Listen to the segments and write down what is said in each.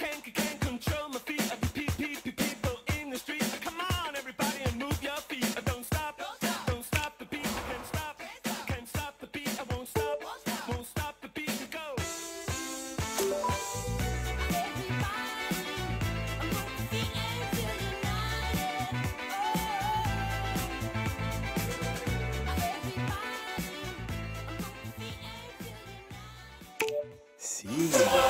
can't, can't control my feet. I people, in the street. Come on, everybody, and move your feet. I don't stop, don't stop the beat. Can't stop, can't stop the beat. I won't stop, won't stop the beat. Go. Everybody, move feet until united. Oh. See.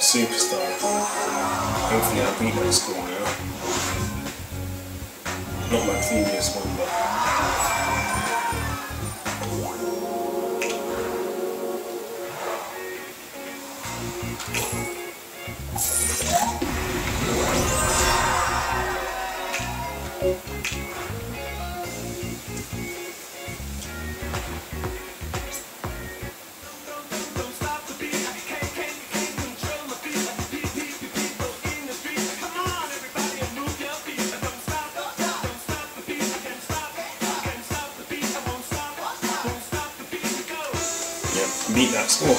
superstar. Hopefully I'll beat that score now. Not my previous one, but... Thank beat that score.